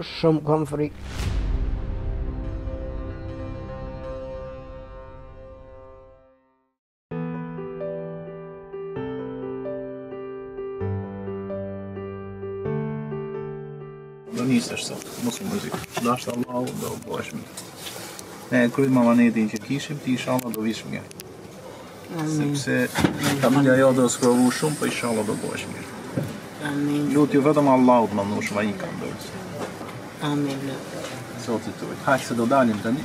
Shumë kam frikë. Do nisësh sot, mos u mërzit. Dashtë Allahu do bëhesh mirë. Ne e krymë amanetin që kishim, ti inshallah do vishë mirë. Sepse familja u sprovu shumë, po inshallah do bësh mirë. Amin. Lutju vetëm Allahut ne nuk e kemi në dorë. Amin. Zoti të ruajt. Hajt se do dalim tani.